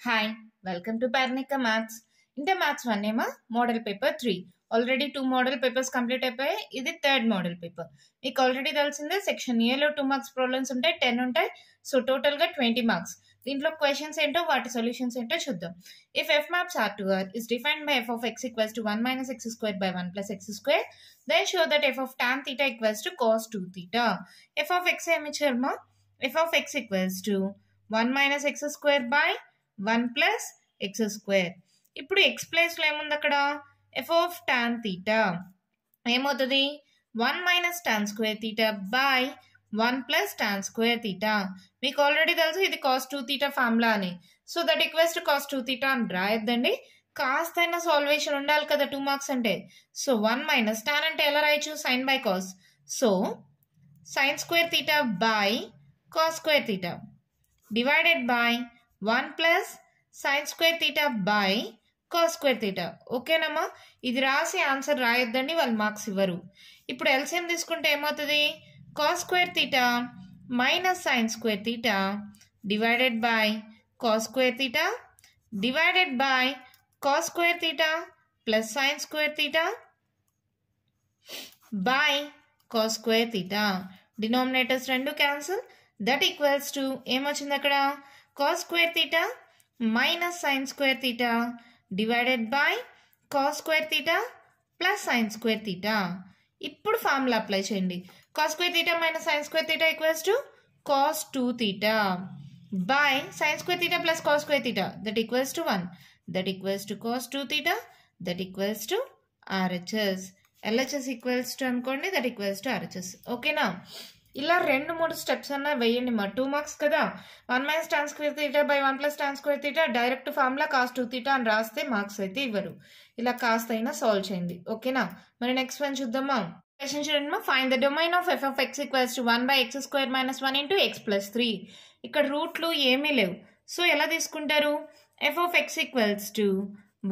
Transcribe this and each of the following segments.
Hi welcome to Parnika maths inter maths one ఏమో model paper three already two model papers complete అయిపోయాయి ఇది third model paper మీకు already తెలిసిందే section ఏలో two marks problems ఉంటాయి ten ఉంటాయి. So టోటల్గా ట్వంటీ మార్క్స్ దీంట్లో క్వశ్చన్స్ ఏంటో వాటి సొల్యూషన్స్ ఏంటో చూద్దాం. If f maps R to R is defined by f of x equals to one minus x square by one plus x square then show that f of tan theta equals to cos two theta f of x ఏమి ఇచ్చారమ్మా f of x equals to one minus x square by one plus x square. ఇప్పుడు X ప్లేస్లో ఏముంది అక్కడ? F of tan theta. ఏమవుతుంది? One minus tan square theta by one plus tan square theta. మీకు already తెలుసు ఇది cos two theta formula అని. So that ఈక్వెస్ట్ కాస్ టూ తీటా అని రాయొద్దండి. కాస్తైనా సాల్వేషన్ ఉండాలి కదా టూ మార్క్స్ అంటే. సో వన్ మైనస్ టాన్ అంటే ఎలా రాయొచ్చు? Sine by cos so sine square theta by cos square theta. Divided by one plus sine square theta by cos square theta ఓకేనమ్మా? ఇది రాసి ఆన్సర్ రాయొద్దండి వాళ్ళు మార్క్స్ ఇవ్వరు. ఇప్పుడు ఎల్సిఎం తీసుకుంటే ఏమవుతుంది? Cos square theta minus sine square theta divided by cos square theta divided by cos square theta plus sine square theta by cos square theta denominators రెండు cancel. That equals to ఏమొచ్చింది అక్కడ cos square theta minus sine square theta divided by cos square theta plus sine square theta ఇప్పుడు formula apply చేయండి. Cos square theta minus sine square theta equals to cos two theta by sine square theta plus cos square theta that equals to one that equals to cos two theta that equals to RHS LHS equals to అనుకోండి. That equals to RHS ఓకేనా ఇలా రెండు మూడు steps అన్నా వేయండి మా two marks కదా. One minus tan square theta by one plus tan square theta direct formula cos two theta అని రాస్తే మార్క్స్ అయితే ఇవ్వరు. ఇలా కాస్త అయినా సాల్వ్ చేయండి. ఓకేనా మరి నెక్స్ట్ వన్ చూద్దామా? క్వశ్చన్ చూడండి find the domain of f of x equals to one by x square minus one into x plus three ఇక్కడ రూట్లు ఏమీ లేవు. సో ఎలా తీసుకుంటారు? F of x equals to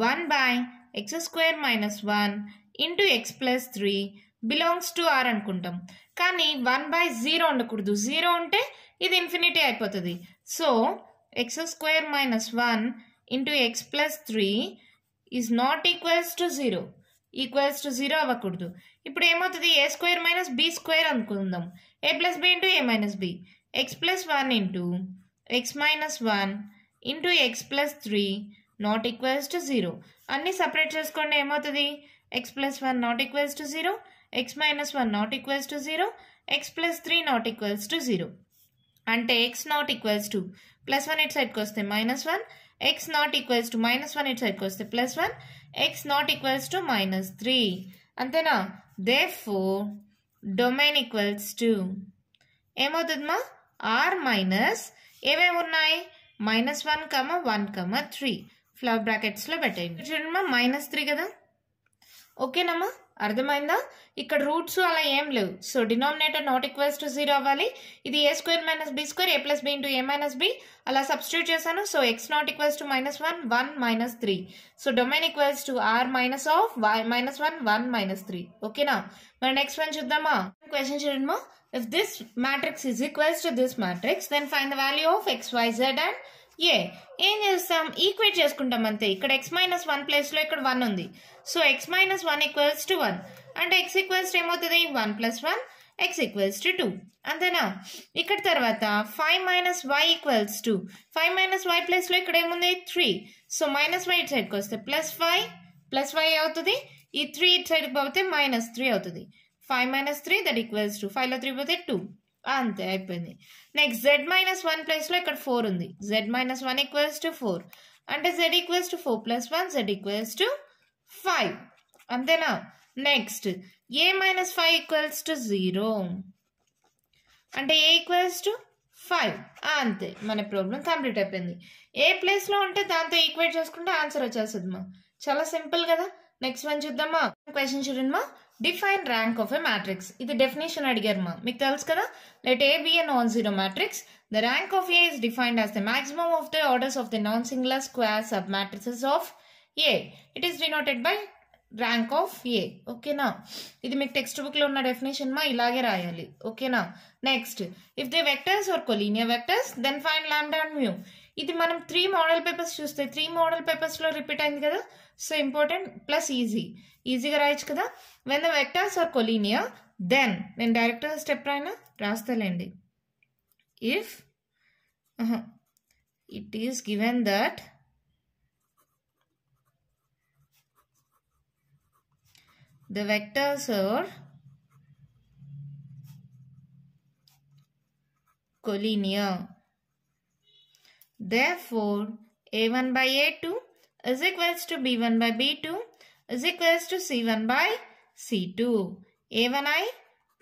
one by x square minus one into x plus three belongs to R అనుకుంటాం. కానీ one by zero ఉండకూడదు. Zero ఉంటే ఇది ఇన్ఫినిటీ అయిపోతుంది. So x square minus one into x plus three is not equals to zero. Equals to zero అవ్వకూడదు. ఇప్పుడు ఏమవుతుంది? A square minus b square అనుకుందాం. A plus b into a minus b? X plus one into x minus one into x plus three not equals to zero. అన్నీ separate చేసుకోండి ఏమవుతుంది? X plus one not equals to zero. X minus one not equals to zero x plus three not equals to zero అంటే x not equals to plus one it సైడ్కి వస్తే minus one x not equals to minus one it సైడ్కి వస్తే plus one x not equals to minus three అంతేనా? Therefore domain equals to ఏమవుతుందమ్మా? R minus ఏమేమి ఉన్నాయి? Minus one comma one comma three flower బ్రాకెట్స్లో పెట్టేయండి. చూడమ్మా minus three కదా? ఓకేనమ్మా అర్థమైందా? ఇక్కడ రూట్స్ అలా ఏం లేవు. So denominator not equals to zero అవ్వాలి. ఇది a square minus b square a plus b into a minus b అలా సబ్స్టిట్యూట్ చేశాను. So x not equals to minus one one minus three so domain equals to R minus of y minus one one minus three ఓకేనా మరి next one చూద్దామా? Question చూడమ్మా if this matrix is equals to this matrix then find the value of x y z and a ఏం చేస్తాం? Equate చేసుకుంటాం అంతే. ఇక్కడ x minus one ప్లేస్లో ఇక్కడ వన్ ఉంది. So x minus one equals to one అంటే ఎక్స్ ఈక్వల్స్ టు ఏమవుతుంది? One plus one x equals to two అంతేనా? ఇక్కడ తర్వాత five minus y equals to five minus y ప్లేస్లో ఇక్కడ ఏముంది? త్రీ సో మైనస్ వై ఇటు సైడ్కి వస్తే ప్లస్ ఫైవ్ ప్లస్ వై అవుతుంది. ఈ త్రీ ఇటు సైడ్కి పోతే మైనస్ త్రీ అవుతుంది. Five minus three that equals to ఫైవ్లో త్రీ పోతే టూ అంతే అయిపోయింది. నెక్స్ట్ జెడ్ మైనస్ వన్ ప్లేస్లో ఇక్కడ ఫోర్ ఉంది. Z minus one equals to four అంటే Z equals to four plus one Z equals to five అంతేనా? Next A minus five equals to zero అంటే ఏ ఈక్వల్స్ టు ఫైవ్ అంతే మన problem complete అయిపోయింది. ఏ ప్లేస్లో ఉంటే దాంతో ఈక్వేట్ చేసుకుంటే ఆన్సర్ వచ్చేస్తుంది మా చాలా సింపుల్ కదా. నెక్స్ట్ వన్ చూద్దామా? క్వశ్చన్ చూడండి మా. Define rank of a matrix ఇది డెఫినేషన్ అడిగారు మా. మీకు తెలుసు కదా? Let A be a non zero matrix the rank of A is defined as the maximum of the orders of the non singular square sub matrices of A it is denoted by rank of A ఓకేనా ఇది మీకు text బుక్లో ఉన్న definition మా ఇలాగే రాయాలి. ఓకేనా next if the vectors are collinear vectors then find lambda and mu ఇది మనం త్రీ మోడల్ పేపర్స్ చూస్తే త్రీ మోడల్ పేపర్స్లో రిపీట్ అయింది కదా? సో ఇంపార్టెంట్ ప్లస్ ఈజీ ఈజీగా రాయొచ్చు కదా when the vectors are collinear then నేను డైరెక్ట్గా స్టెప్ రాయినా రాస్తాలేండి if it is given that the vectors are collinear. Therefore, a1 by a2 is equals to b1 by b2 is equals to c1 by c2. a1i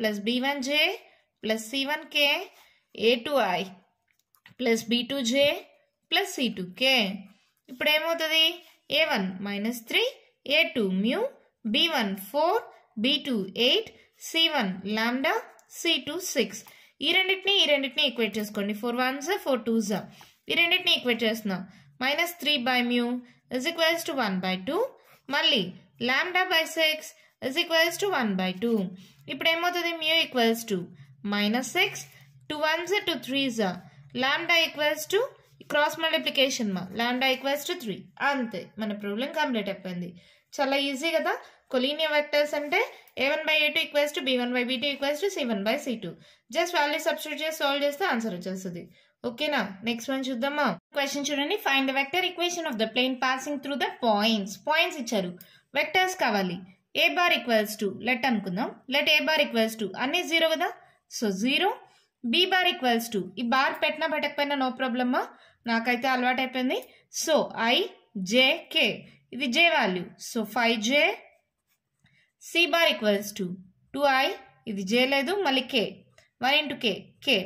plus b1j plus c1k a2i plus b2j plus c2k. ఇప్పుడు ఏమవుతుంది? A one minus three A two mu B one four B two eight C one lambda C two six ఈ రెండింటిని ఈ రెండింటిని equate చేసుకోండి. Four ones four twos ఈ రెండింటిని equate చేస్తున్నాం. Minus three by mu is equals to one by two మళ్ళీ lambda by six is equals to one by two ఇప్పుడు ఏమవుతుంది? Mu equals to minus six two ones two threes lambda equals to cross multiplication మా. Lambda equals to three అంతే. మన problem complete అయిపోయింది. చాలా easy కదా? Collinear vectors అంటే A one by A two equals to B one by B two equals to C one by C two just value substitute చేసి solve చేస్తే answer వచ్చేస్తుంది. ఓకేనా నెక్స్ట్ వన్ చూద్దామా? Question చూడండి. Find the vector equation of the plane passing through the points points ఇచ్చారు. Vectors కావాలి. A bar equals to let అనుకుందాం. Let A bar equals to అన్ని జీరో కదా? So zero B bar equals to ఈ bar పెట్టినా పెట్టకపోయినా no ప్రాబ్లమ్మా నాకైతే అలవాటు అయిపోయింది సో ఐ జే కే ఇది J value so five J C bar equals to two I ఇది జే లేదు మళ్ళీ K Y into K. K.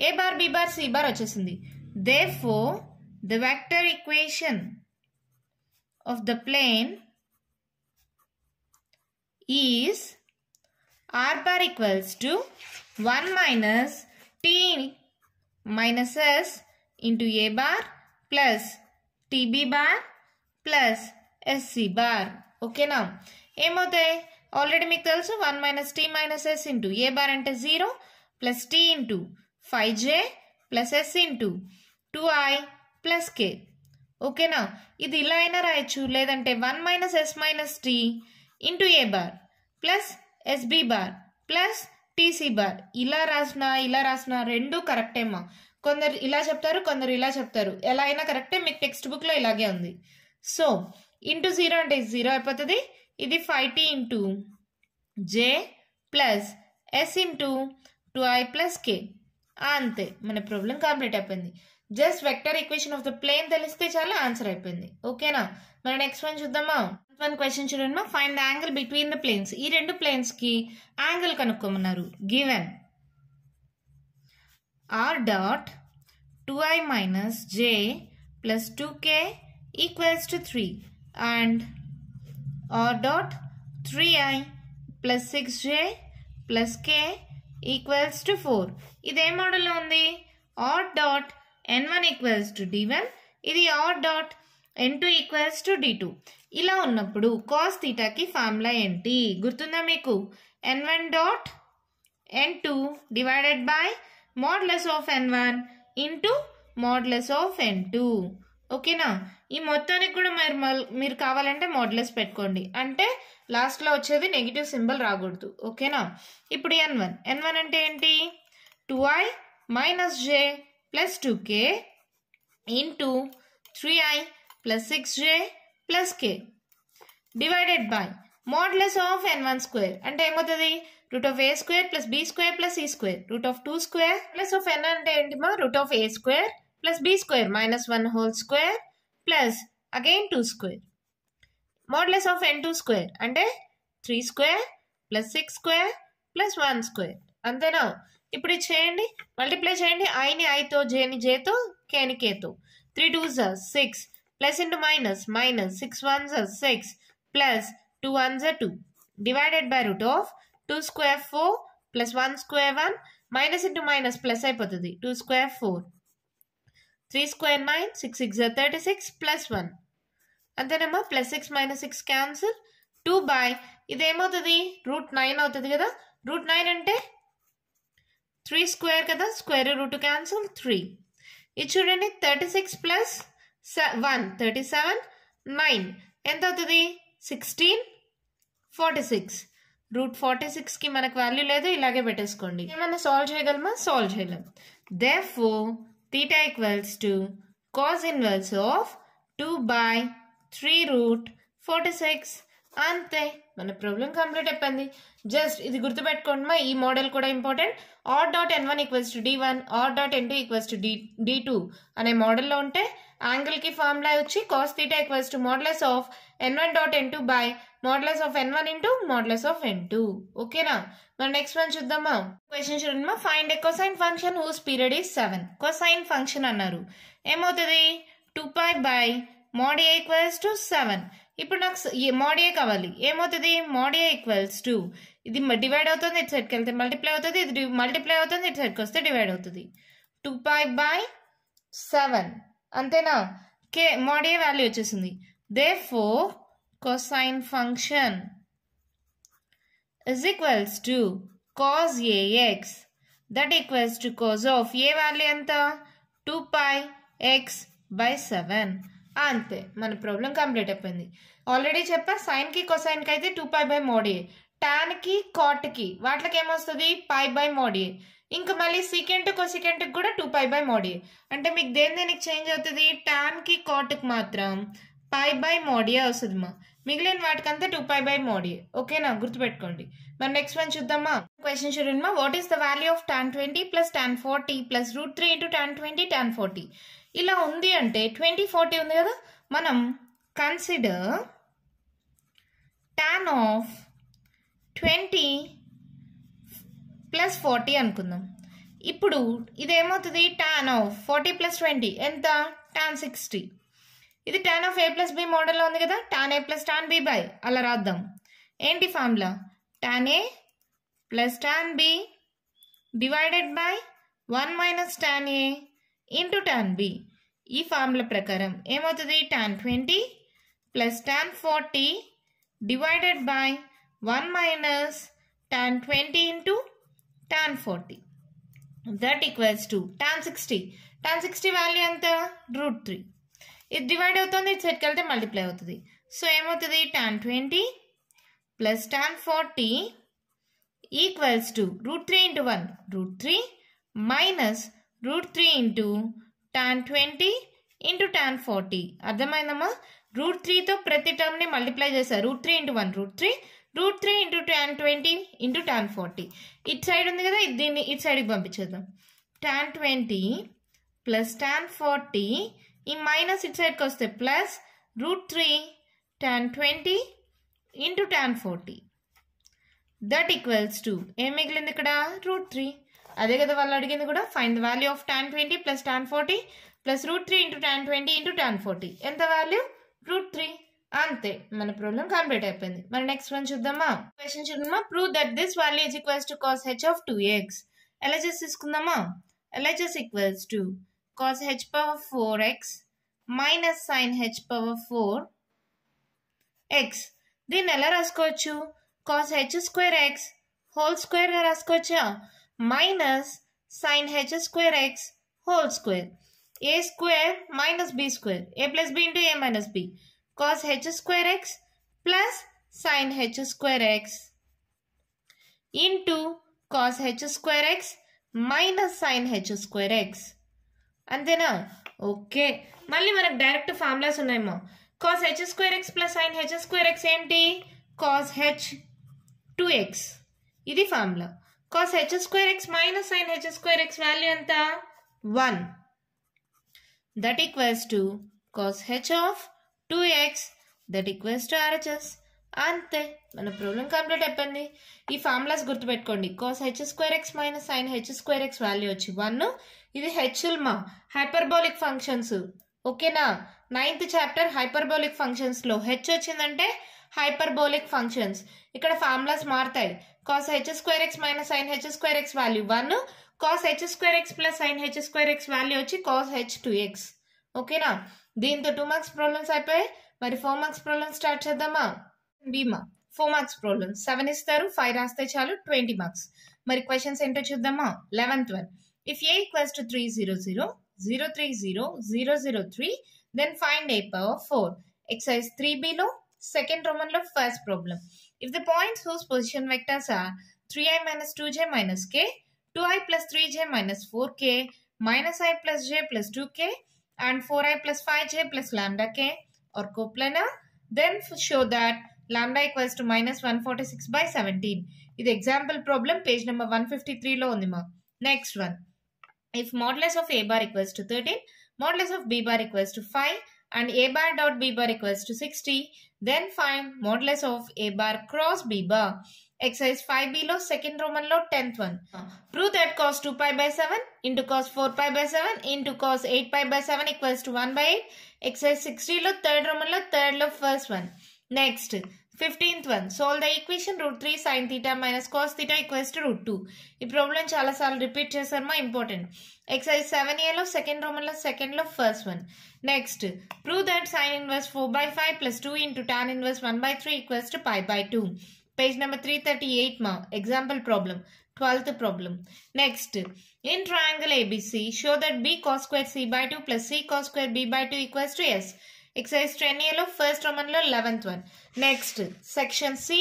A bar B bar C bar వచ్చేసింది. Therefore the vector equation of the plane is R bar equals to one minus T minus S into A bar plus TB bar plus SC bar ఓకేనా ఏమవుతాయి? Already మీకు తెలుసు one minus T minus S into A bar అంటే zero plus T into five J plus S into two I plus K ఓకేనా ఇది ఇలా అయినా రాయొచ్చు. లేదంటే one minus S minus T into A bar plus SB bar plus TC bar ఇలా రాసిన ఇలా రాసిన రెండు కరెక్టేమా కొందరు ఇలా చెప్తారు కొందరు ఇలా చెప్తారు. ఎలా అయినా కరెక్టే మీకు టెక్స్ట్ బుక్లో ఇలాగే ఉంది. సో ఇంటూ జీరో అంటే జీరో అయిపోతుంది. ఇది five T into J plus S into two I plus K. అంతే మన ప్రాబ్లం కంప్లీట్ అయిపోయింది. Just vector equation of the plane తెలిస్తే చాలా ఆన్సర్ అయిపోయింది. ఓకేనా మన నెక్స్ట్ వన్ చూద్దామా? వన్ క్వశ్చన్ చూడండి find the angle between the planes ఈ రెండు ప్లేన్స్కి angle కనుక్కోమన్నారు. Given R dot two I minus J plus two K equals to three and R dot three I plus six J plus K equals to four ఇది ఏ మోడల్లో ఉంది? R dot N one equals to D one ఇది R dot N two equals to D two ఇలా ఉన్నప్పుడు cos థీటాకి formula ఏంటి? గుర్తుందా మీకు? N one dot N two divided by modulus of N one into modulus of N two ఓకేనా? ఈ మొత్తానికి కూడా మీరు మల్- మీరు కావాలంటే మోడ్లెస్ పెట్టుకోండి. అంటే లాస్ట్లో వచ్చేది నెగిటివ్ సింబల్ రాకూడదు. ఓకేనా? ఇప్పుడు ఎన్ వన్ ఎన్ వన్ అంటే ఏంటి? Two I minus J plus two K into three I plus six J plus K divided by modulus of N one square అంటే ఏమవుతుంది? Root of A square plus B square plus E square root of two square plus of N అంటే ఏంటి మా? Root of A square plus B square minus one whole square plus again two square modulus of N two square అంటే three square plus six square plus one square అంతేనా? ఇప్పుడు చేయండి. Multiply చేయండి. ఐని ఐతో జేని జేతో కేని కేతో three two are six plus into minus minus six one are six plus two one are two divided by root of two square four plus one square one minus into minus plus అయిపోతుంది. Two square four three square nine six six thirty six plus one. అంతేనమ్మా plus six minus six cancel. Two by. ఇదేమవుతుంది? Root nine అవుతుంది కదా. Root nine అంటే three square కదా. Square root cancel three. ఇది చూడండి thirty six plus one thirty seven nine. ఎంత అవుతుంది? Sixteen forty six. Root forty సిక్స్కి మనకు వాల్యూ లేదు ఇలాగే పెట్టేసుకోండి. ఏమైనా సాల్వ్ చేయగలమా? సాల్వ్ చేయలేం. Therefore theta equals to cos inverse of two by three root forty six అంతే. మన ప్రాబ్లం కంప్లీట్ అయిపోయింది. జస్ట్ ఇది గుర్తుపెట్టుకోండి మా ఈ మోడల్ కూడా important R dot N one equals to D one R dot N two equals to D D two అనే మోడల్లో ఉంటే యాంగిల్కి ఫార్ములా వచ్చి cos theta equals to modulus of N one dot N two by modulus of N one into modulus of N two. ఓకేనా? మరి next one చూద్దామా? Question చూడండి find a cosine function whose period is seven cosine function అన్నారు. ఏమవుతుంది? Two pi by mod A equals to seven ఇప్పుడు నాకు మోడియా కావాలి. ఏమవుతుంది? మోడియా ఈక్వల్స్ టు ఇది డివైడ్ అవుతుంది ఇటు సైడ్కి వెళ్తే మల్టిప్లై అవుతుంది ఇది మల్టిప్లై అవుతుంది ఇటు సైడ్కి వస్తే డివైడ్ అవుతుంది. టూ పై బై సెవెన్ అంతేనా? కే మోడియా వాల్యూ వచ్చేసింది. Therefore cosine function is equals to cos ax. That equals to cos of A value ఎంత? Two pi X by seven అంతే మన ప్రాబ్లం కంప్లీట్ అయిపోయింది. ఆల్రెడీ చెప్పా సైన్కి కొసైన్కి అయితే two pi by mod A టాన్కి కాట్కి వాటికి ఏమొస్తుంది? పై బై మోడీ ఇంకా మళ్ళీ సీకెంట్ కొసికెంట్కి కూడా టూ పై బై మోడీ అంటే మీకు దేని దేనికి చేంజ్ అవుతుంది? టాన్కి కాట్కి మాత్రం. పై బై మోడియే వస్తుంది మా మిగిలిన వాటికంతా టూ పై బై మోడియే ఓకేనా? గుర్తుపెట్టుకోండి. మరి నెక్స్ట్ వన్ చూద్దామా? క్వశ్చన్ చూడండి మా what is the value of tan twenty plus tan forty plus root three into tan twenty tan forty ఇలా ఉంది అంటే ట్వంటీ ఫార్టీ ఉంది కదా? మనం consider tan of twenty plus forty అనుకుందాం. ఇప్పుడు ఇదేమవుతుంది? Tan of forty plus twenty ఎంత? Tan sixty ఇది tan of A plus B మోడల్లో ఉంది కదా? Tan A plus tan B by అలా రాద్దాం. ఏంటి formula tan A plus tan B divided by one minus tan A into tan B ఈ formula ప్రకారం ఏమవుతుంది? Tan twenty plus tan forty divided by one minus tan twenty into tan forty that equals to tan sixty tan sixty value ఎంత? Root three ఇది divide అవుతుంది ఇటు సైడ్కి వెళ్తే multiply అవుతుంది. సో ఏమవుతుంది? Tan twenty plus tan forty equals to root three into one root three minus root three into tan twenty into tan forty అర్థమైందమ్మా? Root త్రీతో ప్రతి టర్మ్ని మల్టిప్లై చేశారు root three into one root three root three into tan twenty into tan forty ఇటు side ఉంది కదా దీన్ని ఇటు సైడ్కి పంపించేద్దాం. Tan twenty plus tan forty ఈ మైనస్ ఇటు సైడ్కి వస్తే plus root three tan twenty into tan forty that equals to ఏం మిగిలింది ఇక్కడ? రూట్ త్రీ అదే కదా వాళ్ళు అడిగింది కూడా find the value of tan twenty plus tan forty plus root three into tan twenty into tan forty ఎంత value root three అంతే. మన ప్రాబ్లం కంప్లీట్ అయిపోయింది. మరి నెక్స్ట్ వన్ చూద్దామా? క్వశ్చన్ చూద్దామా? Prove that this value is equals to cos H of two X LHS తీసుకుందామా? LHS equals to cos H power four X minus sin H power four X దీన్ని ఎలా రాసుకోవచ్చు? Cos H square X whole స్క్వేర్గా రాసుకోవచ్చా? Minus sin H square X whole square A square minus B square A plus B into A minus B cos H square X plus sin H square X into cos H square X minus sin H square X అంతేనా? Okay. మళ్ళీ మనకు direct formulas ఉన్నాయమ్మా cos H square X plus sin H square X ఏంటి? Cos H two X ఇది formula. Cos H square X minus sine h square x value ఎంత? One that equals to cos h of two x that equals to RHS అంతే. మన problem complete అయిపోయింది. ఈ formulas గుర్తుపెట్టుకోండి. Cos h square x minus sine h square x value వచ్చి one ఇది HL మా hyperbolic functions ఓకేనా? నైన్త్ చాప్టర్ హైపర్బోలిక్ ఫంక్షన్స్లో హెచ్ వచ్చిందంటే హైపర్బోలిక్ ఫంక్షన్స్ ఇక్కడ ఫార్ములాస్ మారుతాయి. Cos h square x minus sine h square x value one cos h square x plus sine h square x value వచ్చి cos H two X ఓకేనా? దీంతో two marks problems అయిపోయాయి. మరి four marks problems start చేద్దామా? బీమా four marks problem seven ఇస్తారు five రాస్తే చాలు ట్వంటీ మార్క్స్ మరి క్వశ్చన్స్ ఏంటో చూద్దామా? Eleventh one if A equals to three zero zero zero three zero zero zero three then find A power four exercise three below second రోమన్లో first problem if the points whose position vectors are three i minus two j minus k two i plus three j minus four k minus i plus j plus two k and four i plus five j plus lambda k are coplanar then show that lambda equals to minus 146 by 17 ఇది example problem page number one fifty త్రీలో ఉంది మా next one if modulus of a bar equals to 13 modulus of b bar equals to 5 and a bar dot b bar equals to 60 then find modulus of a bar cross b bar exercise 5b లో second roman లో 10th one prove that cos 2 pi by 7 into cos 4 pi by 7 into cos 8 pi by 7 equals to 1 by 8 exercise 60 లో third roman లో third లో first one next 15th one. Solve the equation root 3 sin theta minus cos theta equals to root 2 ఈ problem చాలా సార్లు repeat చేశారమ్మా important exercise seven ఏలో second రోమన్లో సెకండ్లో first one next prove that sine inverse four by five plus two into tan inverse one by three equals to five by two page number three thirty eight మా example problem twelfth problem next in triangle ABC show that b cos square c by two plus c cos square b by two equals to s exercise ten ఏలో first రోమన్లో eleventh one next section C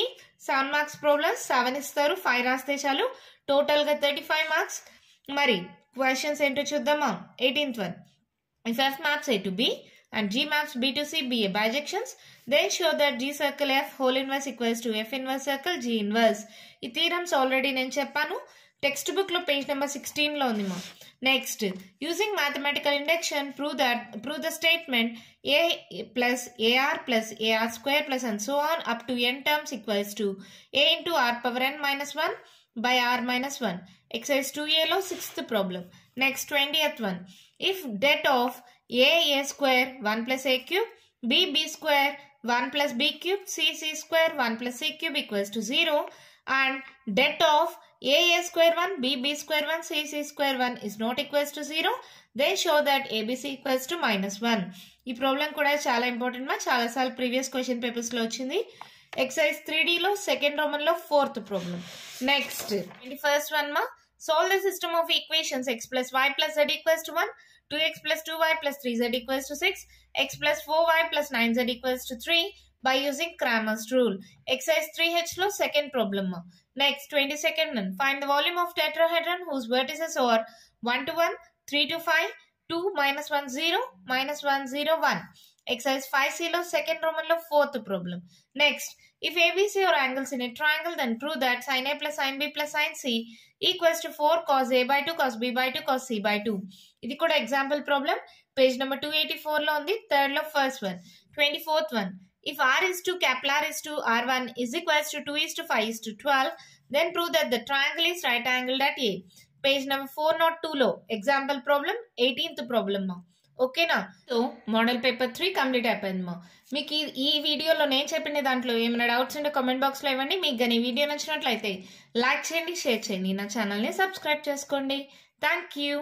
seven marks problems seven ఇస్తారు five రాస్తే చాలు. టోటల్గా thirty five marks మరి questions ఏంటో చూద్దామా? Eighteenth one if f maps A to B and g maps B to C be bijections then show that g circle f whole inverse equals to f inverse circle g inverse ఈ theorems already నేను చెప్పాను. Text బుక్లో page number సిక్స్టీన్లో ఉంది మా. Next, using mathematical induction, prove that prove the statement a plus ar plus ar square plus and so on up to n terms equals to a into r power n minus 1 by r minus 1. Exercise 2a low, sixth problem. Next, 20th one. If debt of a a square 1 plus a cube, b b square 1 plus b cube, c c square 1 plus c cube equals to 0 and debt of a a square one b b square one c c square one is not equals to zero then show that abc equals to minus one ఈ problem కూడా చాలా important మా. చాలా సార్లు previous question పేపర్స్లో వచ్చింది. Exercise three లో second రోమన్లో fourth problem next first one మా. Solve the system of equations x plus y plus z equals to one two x plus two y plus three z equals to six x plus four y plus nine z equals to three by using Cramer's rule exercise three హెచ్లో second problem మా. next 22nd one find the volume of tetrahedron whose vertices are 1 to 1 3 to 5 2 minus 1 0 minus 1 0 1 exercise 5c లో second roman లో fourth problem next if abc are angles in a triangle then prove that sin a plus sin b plus sin c equals to 4 cos a by 2 cos b by 2 cos c by 2 ఇది కూడా example problem page number two eighty four లో ఉంది third లో first one twenty fourth one if r is to కెప్లార్ is to r one is equals to two is to five is to twelve then prove that the triangle is right angle at A page number four naught టూలో example problem eighteenth problem ఓకేనా so model paper three complete అయిపోయిందమ్మా మీకు ఈ ఈ వీడియోలో నేను చెప్పిన దాంట్లో ఏమైనా డౌట్స్ ఉంటే కామెంట్ బాక్స్లో ఇవ్వండి. మీకు కానీ వీడియో నచ్చినట్లయితే లైక్ చేయండి షేర్ చేయండి. నా ఛానల్ని సబ్స్క్రైబ్ చేసుకోండి. Thank you